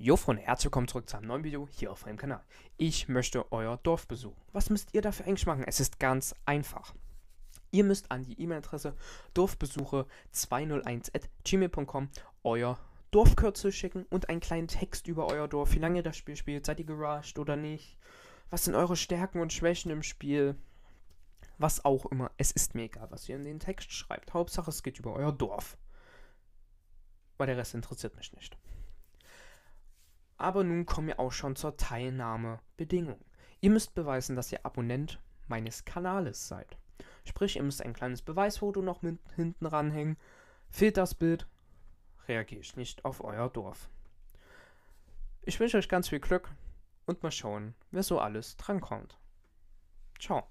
Jo Freunde, herzlich willkommen zurück zu einem neuen Video hier auf meinem Kanal. Ich möchte euer Dorf besuchen. Was müsst ihr dafür eigentlich machen? Es ist ganz einfach. Ihr müsst an die E-Mail-Adresse dorfbesuche201.gmail.com euer Dorfkürzel schicken und einen kleinen Text über euer Dorf, wie lange ihr das Spiel spielt, seid ihr gerusht oder nicht, was sind eure Stärken und Schwächen im Spiel, was auch immer. Es ist mir egal, was ihr in den Text schreibt. Hauptsache es geht über euer Dorf. Weil der Rest interessiert mich nicht. Aber nun kommen wir auch schon zur Teilnahmebedingung. Ihr müsst beweisen, dass ihr Abonnent meines Kanales seid. Sprich, ihr müsst ein kleines Beweisfoto noch mit hinten ranhängen. Fehlt das Bild, reagiere ich nicht auf euer Dorf. Ich wünsche euch ganz viel Glück und mal schauen, wer so alles drankommt. Ciao.